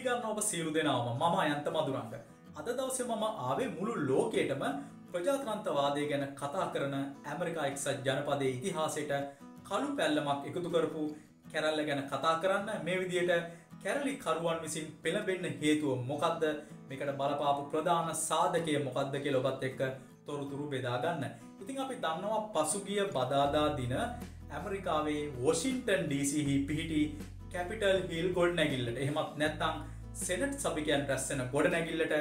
පිළිගන්න ඔබ සියලු දෙනාම මම අයන්ත මදුරංග. අද දවසේ මම ආවේ මුළු ලෝකයටම ප්‍රජාත්‍රන්තවාදය ගැන කතා කරන ඇමරිකා එක්සත් ජනපදයේ ඉතිහාසයට කළු පැල්ලමක් එකතු කරපු කැරල්ල ගැන කතා කරන්න මේ විදියට කැරලි කරුවන් විසින් පෙළබෙන්න හේතුව මොකක්ද මේකට බලපාපු ප්‍රධාන සාධකය මොකක්ද කිය ලොබත් එක්ක තොරතුරු බෙදාගන්න. ඉතිං අපි දන්නවා පසුගිය බදාදා දින ඇමරිකාවේ වොෂින්ටන් ඩසිහි පිහිටි කැපිටල් හිල් ගොඩ් නැගිල්ලට එහෙමත් නැත්තං සෙනට් සභිකයන් රැස්සෙන ගොඩ නැගිල්ලට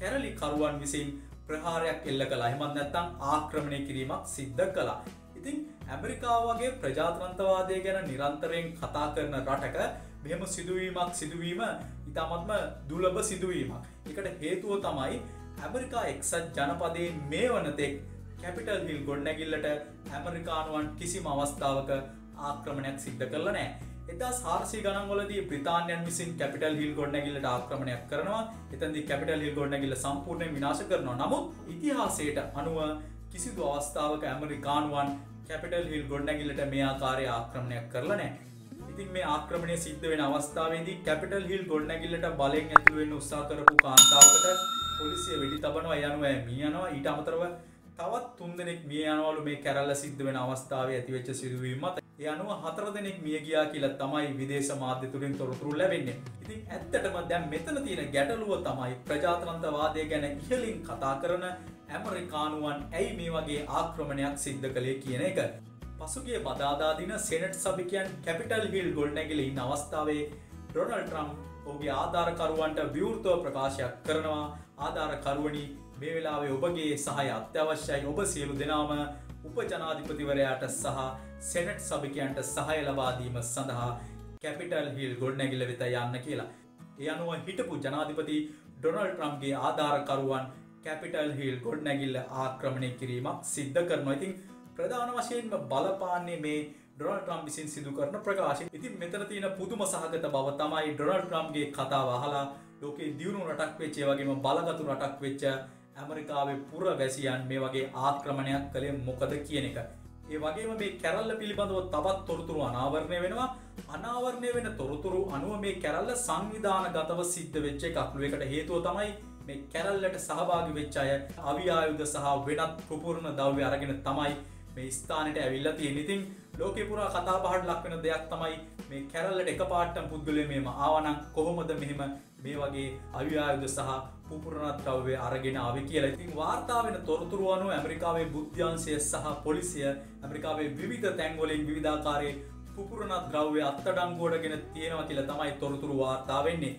කැරලි කරුවන් විසින් ප්‍රහාරයක් එල්ල කලා හෙමත් නැත්තං ආක්‍රමණය කිරීමක් සිද්ධ කලා. ඉතින් ඇමරිකාවගේ ප්‍රජාත්‍රන්තවාදය ගැන නිරන්තරයෙන් කතා කරන රටක මෙහෙම සිදුවීමක් සිදුවීම ඉතාමත්ම දුලබ සිදුවීමක්. එකට හේතුව තමයි ඇමරිකා එක්සත් ජනපදයෙන් මේ වනතෙක් කැපිටල් හිල් ගොඩනැගිල්ලට ඇමරිකානුවන් කිසිම අවස්ථාවක ආක්‍රමණයක් සිද්ධ කරල නෑ. එදා සාර්සි ගනන්වලදී ප්‍රතාානයන් විසින් කැපිටල් හිල් ගොඩනැගිල්ලට ආක්‍රමණයක් කරනවා. එතන්දි කැපිටල් හිල් ගොඩනැගිල්ල සම්පූර්ණය විනාශ කරනවා. නමුත් ඉතිහාසයට අනුව කිසිදු අවස්ථාවක ඇමරිකානුවන් කැපිටල් හිල් ගොඩනැගිල්ලට මේ ආකාරය ආක්‍රමණයක් කරලනෑ ඉතින් මේ ආක්‍රමණය සිද්ධ වෙන අවස්ථාවේදී කැපිටල් හිල් ගොඩනැගිල්ලට බලෙන් ඇතුළුවෙන් උත්සා කරපු කාන්තාවකට පොලිසිය වෙඩි තබනවා යනවා මී යනවා. ඊට අමතරව තවත් තුන් දෙනෙක් මිය යනවලු මේ කැරල්ල සිද්ධ වෙන අවස්ථාවේ ඇතිවෙච්ච සිදුවීමත් ඒ අනුව හතර දෙනෙක් මිය ගියා කියලා තමයි විදේශ මාධ්‍ය තුළින් තොරතුරු ලැබෙන්නේ. ඉතින් ඇත්තටම දැන් මෙතන තියෙන ගැටලුව තමයි ප්‍රජාතන්ත්‍රවාදය ගැන ඉහලින් කතා කරන ඇමරිකානුවන් ඇයි මේ වගේ ආක්‍රමණයක් සිද්ධ කළේ කියන එක. පසුගේ බදාදා දින සෙනට් සභිකයන් කැපිටල් හිල් ගොල්නැගිල ඉන්න අවස්ථාවේ ඩොනල් ට්‍රම් ඔගේ ආධාරකරුවන්ට විවෘතව ප්‍රකාශයක් කරනවා ආධාරකරුවනි මේ වෙලාවේ ඔබගේ සහය අත්‍යවශ්‍යයි. ඔබ සියලු දෙනාම උපජනාධිපතිවරයාට සහ සෙනට් සභිකයන්ට සහය ලබාදීම සඳහා කැපිටල් හිල් ගොඩනැගිල වෙත යන්න කියලා. ඒ අනුව හිටපු ජනාධිපති ඩොනල් ට්‍රම්ගේ ආධාරකරුවන් කැපිටල් හිල් ගොඩනැගිල්ල ආක්‍රමණය කිරීමක් සිද්ධ කරනවා. ඉතින් ප්‍රධාන වශයෙන්ම බලපාන්නේ මේ ඩොනල් ට්‍රම් විසින් සිදු කරන ප්‍රකාශ ඉතින් මෙතන තියෙන පුදුම සහගත බව තමයි ඩොනල් ට්‍රම්ගේ කතාව අහලා ලෝකේ දියුණු රටක් වෙච්චේ වගේම බලගතු රටක් වෙච්ච ඇමරිකාවේ පුර වැසියන් මේ වගේ ආක්‍රමණයක් කළේ මොකද කියන එක. ඒ වගේම මේ කැරල්ල පිළිබඳව තවත් තොරතුරු අනාවරණය වෙනවා. අනාවරණය වෙන තොරතුරු අනුව මේ කැරල්ල සංවිධාන ගතව සිද්ධ වෙච්ච එකක්ලුවකට හේතුව තමයි මේ කැරල්ලට සහභාගි වෙච්ච අය අවියායුද සහ වෙනත් පුපුරණ දව්‍ය අරගෙන තමයි මේ ස්ථානට ඇවිල්ල තියෙන ඉතින් ලෝක පුරා කතා පහට ලක්වෙන දෙයක් තමයි මේ කැරල්ලට එක පාට්ටම් පුද්ගලය මෙම ආවනං කොහොමද මෙහෙම මේ වගේ අවියායුද සහ පුපුරණත් ද්‍රව්‍ය අරගෙන ආව කියලා. ඉතින් වාර්තාාවෙන තොරතුරු අනුව ඇමරිකාවේ බුද්ධ්‍යන්සය සහ පොලිසිය ඇමරිකාවේ විවිධ තැන්ගොලින් විධාකාරය පුපුරණත් ද්‍රව්‍ය අත්තඩංගෝඩගෙන තියෙනවා කියලා තමයි තොරතුරු වාර්තා වෙන්නේ.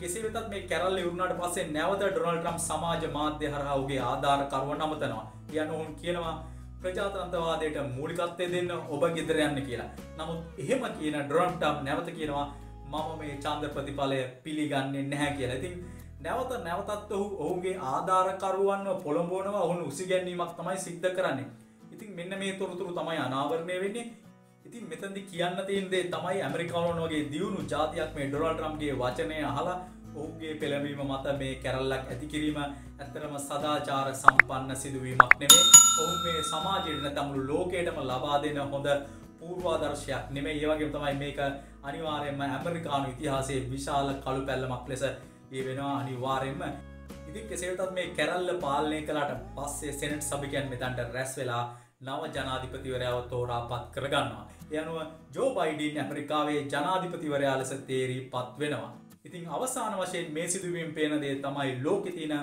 කෙසේ වෙතත් මේ කැරල්ල වරුණට පස්සේ නැවත ඩොනල් ට්‍රම් සමාජ මාධ්‍ය හරහාගේ ආධාර කරුව නමතනවා යන්න ඔවුන් කියනවා ප්‍රජාතන්තවාදයට මූලිකත්වය දෙන්න ඔබ ගෙදර යන්න කියලා. නමුත් එහෙම කියන ඩොරන්ටම් නැවත කියනවා මම මේ චන්ද ප්‍රතිඵලය පිළිගන්නේ නැහැ කියලා. ඉතින් නැවත නැවතත් ඔහු ඔහුගේ ආධාරකරුවන්ව පොළඹෝනවා ඔහුන් උසිගැන්වීමක් තමයි සිද්ධ කරන්නේ. ඉතින් මෙන්න මේ තොරතුරු තමයි අනාවරණය වෙන්නේ. ඉතින් මෙතැදි කියන්න තියන්දේ තමයි ඇමරිකානුවන් වගේ දියුණු ජාතියක් මේ ඩොනල්ට්‍රම්ගේ වචනය අහලා ඔහුගේ පෙළවීම මත මේ කැරල්ලක් ඇතිකිරීම ඇත්තරම සදාචාර සම්පන්න සිදුවීමක් නෙමේ ඔහු මේ සමාජයට තමුළු ලෝකයටම ලබා දෙන හොඳ පූර්වාදර්ශයක් නෙමේ ඒවගේ තමයි මේක අනිවාරයෙන්ම ඇමරිකානු ඉතිහාසේ විශාල කළු පැල්ලමක් ලෙස ඒ වෙනවා අනිවාරයෙන්ම ඉදි කෙසේතත් මේ කැරල්ල පාලනය කලාට පස්සේ සෙනට් සභිකයන් මෙතන්ට රැස් වෙලා නව ජනාධිපතිවරයාව තෝරා පත් කරගන්නවා. යනුව ජෝ බයිඩීන් ඇමරිකාවේ ජනාධිපතිවරයා ලෙස තේරී පත් වෙනවා. ඉතින් අවසාන වශයෙන් මේ සිදුවීම් පේනදේ තමයි ලෝකෙතින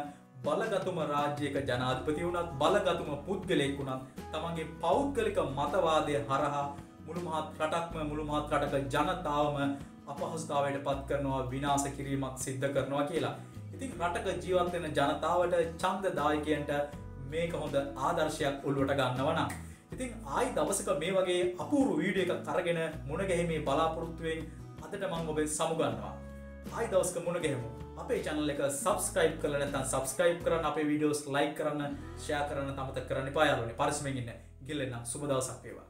බලගතුම රාජ්‍යක ජනාධිපති වුණත් බලගතුම පුද්ගලෙක් වුණත් තමන්ගේ පෞද්ගලික මතවාදය හරහා මුළුමහත් රටක්ම මුළුමහත් රටක ජනතාවම අපහස්ථාවට පත් කරනවා විනාස කිරීමක් සිද්ධ කරනවා කියලා. ඉතින් රටක ජීවත්වෙන ජනතාවට චන්ද දායකයන්ට මේක හොඳ ආදර්ශයක් ඔල්ලුවට ගන්නවනම්. ඉතින් ආයි දවසක මේ වගේ අපූරු වීඩිය එක කරගෙන මුණගැහිමේ බලාපොරොත්තුවෙන් අදට මං ඔබේ සමුගන්නවා. ආයි දවස්ක මුණගැහෙමු අපේ චැනල එක සබස්ක්‍රයිබ් කරන නැතන් සබස්ක්‍රයිබ් කරන්න අපේ වීඩියෝස් ලයි කරන්න ෂයා කරන්න තමත කරන්න පායාලනේ පරිසමගන්න ගිල්ලෙන්න සුබදවසක් වේවා.